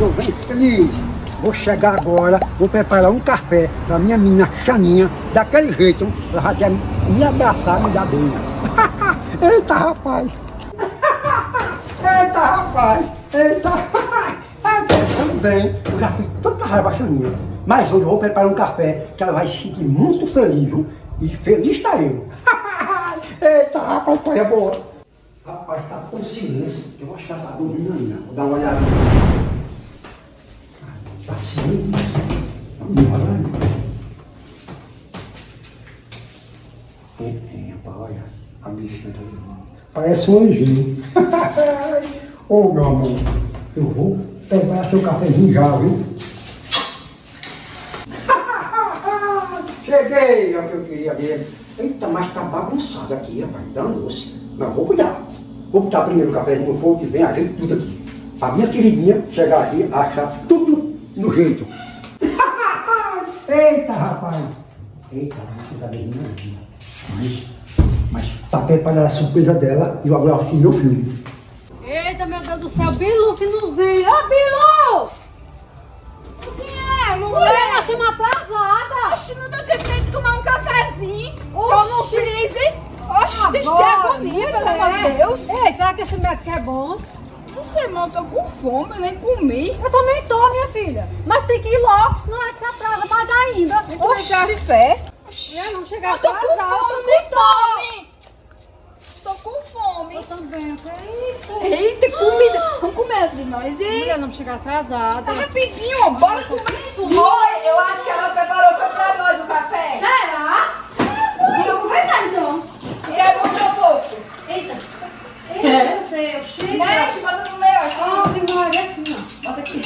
Eu feliz. Vou chegar agora, vou preparar um café para minha menina Xaninha, daquele jeito, ela já quer me abraçar, me dar banho. Eita, rapaz! Eita, rapaz! Eita! Bem, eu já fiz tanta raiva Xaninha. Mas hoje eu vou preparar um café que ela vai se sentir muito feliz, viu? E feliz está eu. Eita, rapaz, coisa boa! Rapaz, tá com silêncio. Eu acho que ela tá dormindo ainda. Vou dar uma olhada. Tá sim. Vamos embora. É, é, rapaz, olha. A bichinha tá dormindo. Parece um anjinho. Ô, oh, meu amor, eu vou pegar seu cafezinho já, viu? Cheguei, é o que eu queria ver. Eita, mas tá bagunçado aqui, rapaz. Danou-se. Mas vou cuidar. Vou botar primeiro o cafezinho no fogo e vem a gente tudo aqui. A minha queridinha chegar aqui, achar tudo no jeito. Eita, rapaz! Eita, tá bem Mas, mas tá preparada a surpresa dela e eu agora aqui meu filho. Eita, meu Deus do céu, Bilu que não veio. Ô, Bilu! O que é, mulher? Mulher, nós estamos atrasadas. Oxe, não dá tempo de tomar um cafezinho. Oxe. Eu não fiz. Oxe, deixa eu ter agonia, pelo amor de Deus. Ei, será que esse médico é bom? Não sei, mas eu tô com fome, eu nem comi. Eu também tô, minha filha. Mas tem que ir logo, senão é que se atrasa mais ainda. Oxe. café. É, não chegar Eu tô com atrasado. fome, com fome. Tô com fome. Eu também, que é isso? Eita, comida. Vamos comer de nós, hein? Mulher, não chegar atrasada. Tá rapidinho, ó. Bora comer. Mãe, eu acho que ela preparou foi pra nós o café. Será? Vamos aproveitar então. Quer bom meu pouco? Eita. Eita, meu Deus, chega. Mexe, bota no meu. assim. Ave Maria, assim, ó. Bota aqui.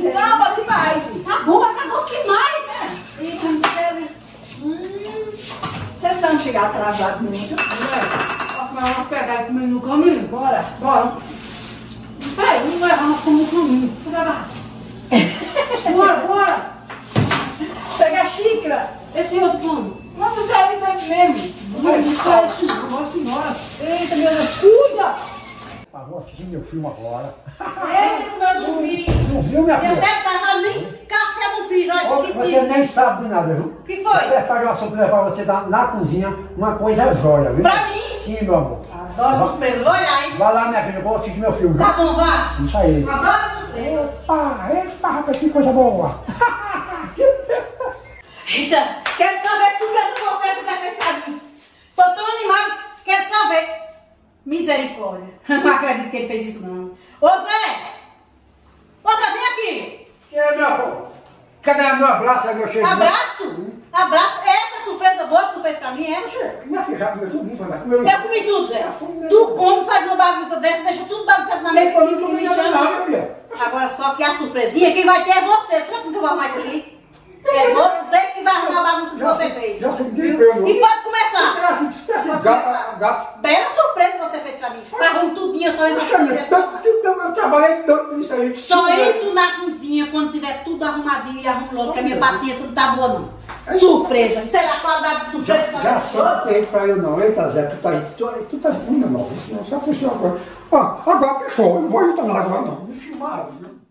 Não, bota mais. Tá bom, vai ficar doce demais, né? Miséria. Hum. Vocês vão chegar atrasados muito. Vamos pegar e comer no caminho. Bora, bora. Peraí, não vai nós comer no caminho. Bora, bora. Pega a xícara. Esse outro pano. Não, tu serve tanto mesmo. Não, não sai assim, não. Vamos embora. Eita, meu Deus, cuida. Vou assistir meu filme agora. Não viu, minha Eu filha? deve estar nem café não fiz, ó, esqueci. Você nem sabe de nada, viu? O que foi? Eu preparei uma surpresa pra você dar na cozinha, uma coisa jóia, viu? Pra mim? Sim, meu amor. Adoro surpresa. Vou olhar, hein? Vai lá, minha filha, eu vou assistir meu filme? Tá bom, vá. Isso aí. Adoro surpresa. Epa, epa, rapaz, que coisa boa. Eita, quero só ver que surpresa você fez pra mim. Tô tão animada, quero só ver. Misericórdia. Não acredito que ele fez isso, não. Ô, Zé! Aí, meu amor? Cadê meu abraço aí, meu? Abraço. Abraço. Essa surpresa boa que tu fez pra mim, é? Minha filha já comeu tudo, mas comeu Eu comi tudo, Zé. Tu come, faz uma bagunça dessa, deixa tudo bagunçado na mesa Nem comi, comi não, filha. Agora só que a surpresinha, quem vai ter é você. Você que vai arrumar isso aqui. É você que vai arrumar a bagunça que você fez. já. E pode começar. Gato, gato. Bela surpresa você fez pra mim. Arrumo tudinho, só Poxa, minha, entra tanto que eu, trabalhei tanto nisso aí. Só entro na cozinha quando tiver tudo arrumadinho e arrumo logo, porque a minha paciência não tá boa, não. Surpresa. Será a qualidade de surpresa que Já, já deixou? sei pra eu não. Eita, Zé, tu tá aí. Tu, tu tá. Nossa, senhora, só puxou agora. Ó, agora puxou. Eu não vou entrar lá agora, não. Vixe.